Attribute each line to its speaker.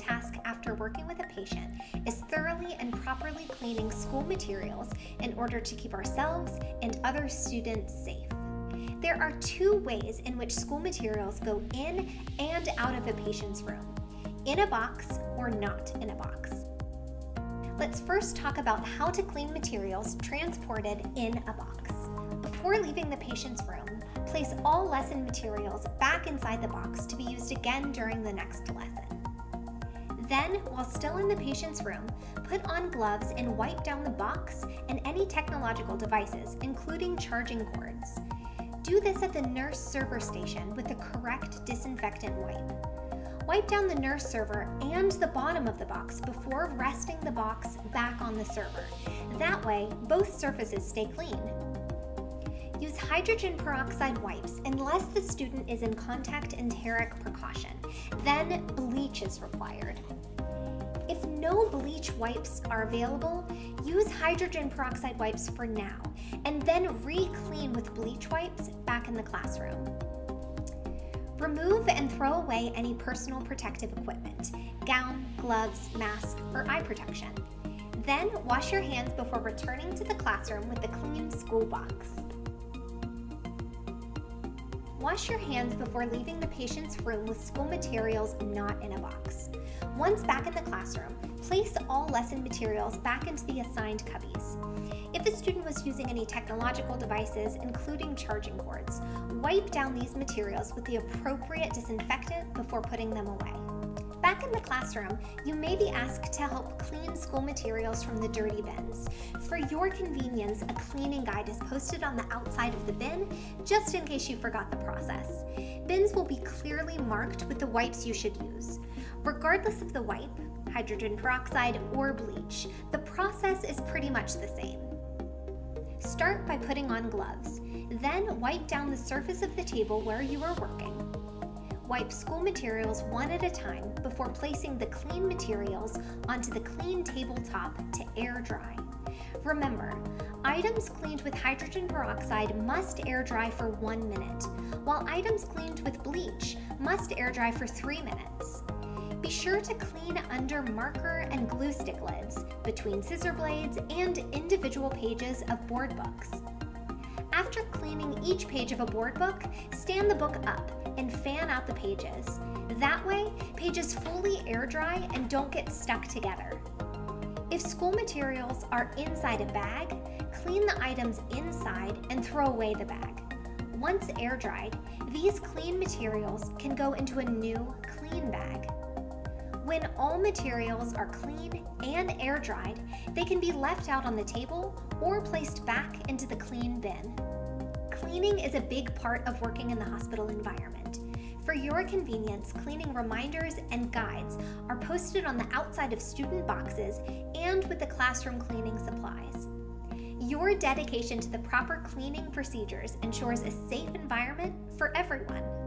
Speaker 1: task after working with a patient is thoroughly and properly cleaning school materials in order to keep ourselves and other students safe. There are two ways in which school materials go in and out of a patient's room in a box or not in a box. Let's first talk about how to clean materials transported in a box. Before leaving the patient's room, place all lesson materials back inside the box to be used again during the next lesson. Then, while still in the patient's room, put on gloves and wipe down the box and any technological devices, including charging cords. Do this at the nurse server station with the correct disinfectant wipe. Wipe down the nurse server and the bottom of the box before resting the box back on the server. That way, both surfaces stay clean. Use hydrogen peroxide wipes unless the student is in contact enteric precaution. Then bleach is required. If no bleach wipes are available, use hydrogen peroxide wipes for now, and then re-clean with bleach wipes back in the classroom. Remove and throw away any personal protective equipment, gown, gloves, mask, or eye protection. Then wash your hands before returning to the classroom with the clean school box. Wash your hands before leaving the patient's room with school materials not in a box. Once back in the classroom, place all lesson materials back into the assigned cubbies. If the student was using any technological devices, including charging cords, wipe down these materials with the appropriate disinfectant before putting them away. Back in the classroom, you may be asked to help clean school materials from the dirty bins. For your convenience, a cleaning guide is posted on the outside of the bin, just in case you forgot the process. Bins will be clearly marked with the wipes you should use. Regardless of the wipe, hydrogen peroxide, or bleach, the process is pretty much the same. Start by putting on gloves. Then wipe down the surface of the table where you are working. Wipe school materials one at a time before placing the clean materials onto the clean tabletop to air dry. Remember, items cleaned with hydrogen peroxide must air dry for one minute, while items cleaned with bleach must air dry for three minutes. Be sure to clean under marker and glue stick lids, between scissor blades, and individual pages of board books. After cleaning each page of a board book, stand the book up and fan out the pages. That way, pages fully air dry and don't get stuck together. If school materials are inside a bag, clean the items inside and throw away the bag. Once air dried, these clean materials can go into a new clean bag. When all materials are clean and air dried, they can be left out on the table or placed back into the clean bin. Cleaning is a big part of working in the hospital environment. For your convenience, cleaning reminders and guides are posted on the outside of student boxes and with the classroom cleaning supplies. Your dedication to the proper cleaning procedures ensures a safe environment for everyone.